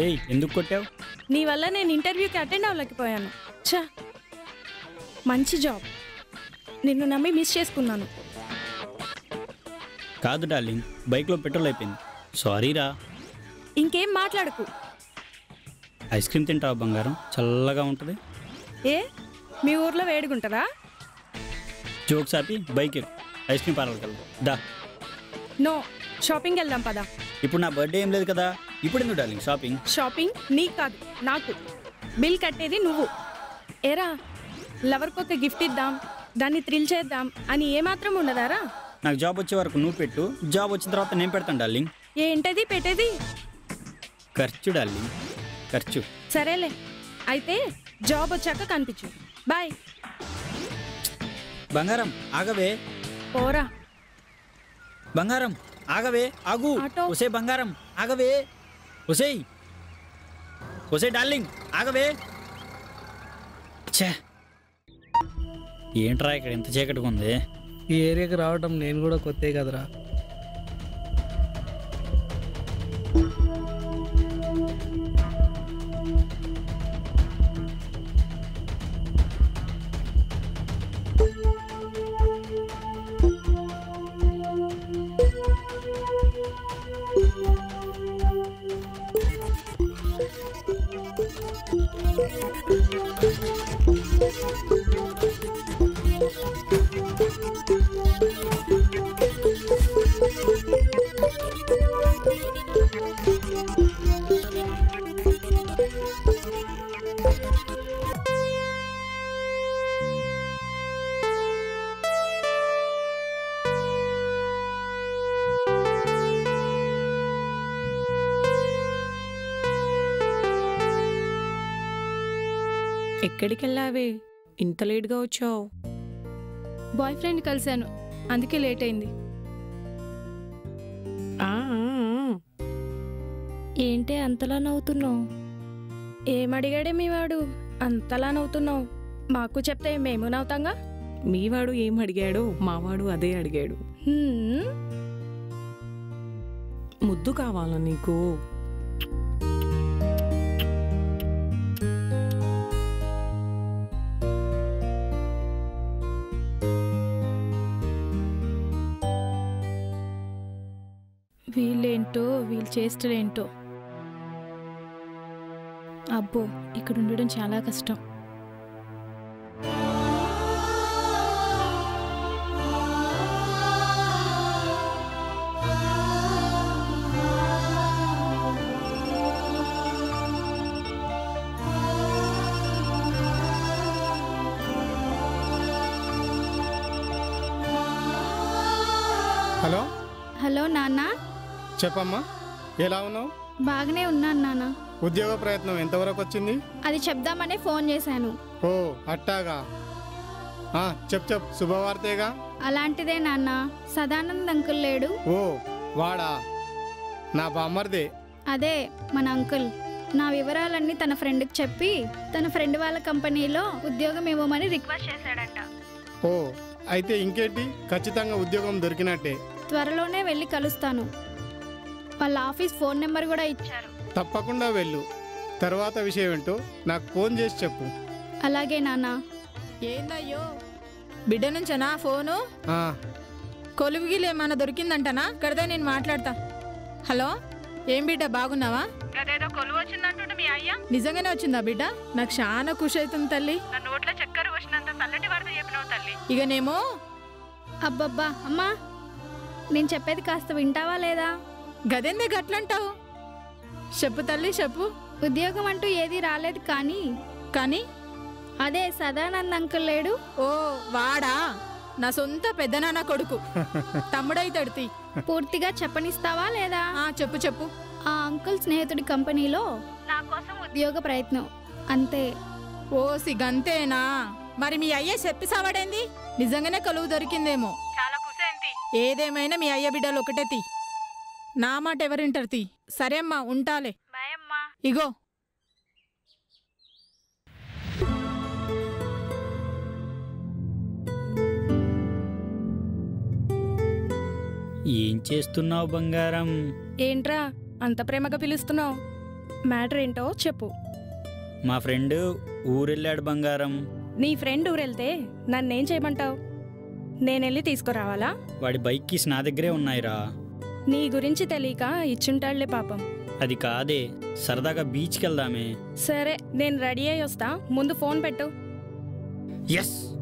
ఏయ్ ఎందుకు కొట్టావు? నీ వల్ల నేను ఇంటర్వ్యూకి అటెండ్ అవ్వలేకపోయాను ఛా! మంచి జాబ్. నిన్ను నమ్మి మిస్ చేసుకున్నాను. కాదు డార్లింగ్ బైక్లో పెట్రోల్ అయిపోయింది. సారీ రా ఇంకేం మాట్లాడకు. ఐస్ క్రీమ్ తింటావా బంగారం? చల్లగా ఉంటుంది. ఏ? మీ ఊర్లో వేడుకుంటారా జోక్స్ ఆపి బైక్ ఐస్ క్రీమ్ పార్లర్కి వెళ్దాం. దా. నో షాపింగ్ వెళ్దాం పదా. ఇప్పుడు నా బర్త్డే ఏం లేదు కదా? ఇప్పుడు ఎందుకు డార్లింగ్? షాపింగ్? షాపింగ్? నీకు కాదు నాకు. బిల్ కట్టేది నువ్వు. ఏరా లవర్కి ఒక గిఫ్ట్ ఇద్దాం దాన్ని థ్రిల్ చేద్దాం అని ఏమాత్రం ఉండదారా? నాకు జాబ్ వచ్చే వరకు నువ్వు పెట్టు జాబ్ వచ్చిన తర్వాత నేను పెడతాను డార్లింగ్. ఏంటది పెట్టేది? ఖర్చు డార్లింగ్ ఖర్చు. సరేలే అయితే జాబ్ వచ్చాక కనిపించు. బాయ్. బంగారం ఆగవే. పోరా. బంగారం. ఆగవే ఆగు. ఆటో. ఒసే బంగారం ఆగవే. ఒసేయ్. ఒసే డార్లింగ్ ఆగవే. ఛే. ఏంట్రా ఇక్కడ ఇంత చీకటిగా ఉంది? ఈ ఏరియాకి రావటం నేను కూడా కొత్తే కదరా. ఎక్కడికి వెళ్ళావే ఇంత లేట్గా వచ్చావు. బాయ్ ఫ్రెండ్ కలిశాను. అందుకే లేట్ అయింది. ఏంటి అంతలా నవ్వుతున్నావు? ఏమడిగాడే మీ వాడు అంతలా నవ్వుతున్నావు? మాకు చెప్తే మేము నవ్వుతాంగా? మీవాడు ఏం అడిగాడో మావాడు అదే అడిగాడు. ముద్దు కావాలా నీకు? వీళ్ళేంటో వీళ్ళు చేష్టలేంటో అబ్బో ఇక్కడ ఉండడం చాలా కష్టం. హలో? హలో నాన్న? చెప్పమ్మా. ఎలా ఉన్నావు? బాగానే ఉన్నాను నాన్న. ఉద్యోగ ప్రయత్నం ఎంతవరకు వచ్చింది? అది చెప్దామనే ఫోన్ చేశాను. ఓ అట్టాగా. ఆ, చెప్ చెప్ శుభవార్తేగా? అలాంటిదే నాన్న. సదానంద్ అంకుల్ లేడు. ఓ వాడా? నా బామ్మర్దే. అదే మన అంకుల్. నా వివరాలన్నీ తన ఫ్రెండ్కి చెప్పి తన ఫ్రెండ్ వాళ్ళ కంపెనీలో ఉద్యోగం ఇవ్వమని రిక్వెస్ట్ చేశాడంట. ఓ అయితే ఇంకేంటి? ఖచ్చితంగా ఉద్యోగం దొరికినట్టే. త్వరలోనే వెళ్ళి కలుస్తాను. వాళ్ళ ఆఫీస్ ఫోన్ నెంబర్ కూడా ఇచ్చారు. తప్పకుండా వెళ్ళు. తర్వాత విషయం ఏంటో నాకు ఫోన్ చేసి చెప్పు. అలాగే నాన్న. ఏందయ్యో? బిడ్డ నుంచేనా ఫోను? ఆ, కొలువుగిలు ఏమన్నా దొరికిందంటనా? కడదా నేను మాట్లాడతా. హలో? ఏం బిడ్డ బాగున్నావా? అదేదో కొలువు వచ్చిందంటుంటే మీ అయ్యా. నిజంగానే వచ్చిందా బిడ్డ? నాకు చాలా ఖుషి అవుతుంది తల్లి. నా నోట్లో చక్కెర వచ్చినంత చల్లటి చెప్పినావు తల్లి. ఇకనేమో అబ్బబ్బా అమ్మా నేను చెప్పేది కాస్త వింటావా లేదా? గదెందే గట్లంటావు? చెప్పు తల్లి చెప్పు. ఉద్యోగం అంటూ ఏది రాలేదు కానీ కానీ? అదే సదానంద్ అంకుల్ లేడు. ఓ వాడా? నా సొంత పెద్దనాన్న కొడుకు. తమ్ముడైతాడు తీ. పూర్తిగా చెప్పనిస్తావా లేదా? ఆ చెప్పు చెప్పు. ఆ అంకుల్ స్నేహితుడి కంపెనీలో నా కోసం ఉద్యోగ ప్రయత్నం. అంతే. ఓ సిగంతేనా మరి మీ అయ్య చెప్పి సావాడేంది? నిజంగానే కలువు దొరికిందేమో. చాలా ఏదేమైనా మీ అయ్య బిడ్డలు ఒకటే తీ. నా మాట ఎవరింటారు తీ. సరే అమ్మా ఉంటాలే. ఇగో. ఏం చేస్తున్నావు బంగారం? ఏంట్రా అంత ప్రేమగా పిలుస్తున్నావు? మ్యాటర్ ఏంటో చెప్పు. మా ఫ్రెండ్ ఊరెళ్ళాడు బంగారం. నీ ఫ్రెండ్ ఊరెళ్తే నన్నేం చేయమంటావు? నేను వెళ్ళి తీసుకురావాలా? వాడి బైక్ కీస్ నా దగ్గరే ఉన్నాయిరా. నీ గురించి తెలియక ఇచ్చుంటాడులే పాపం. అది కాదే సరదాగా బీచ్కి వెళ్దామే సరే నేను రెడీ అయ్యి వస్తా. ముందు ఫోన్ పెట్టు. ఎస్.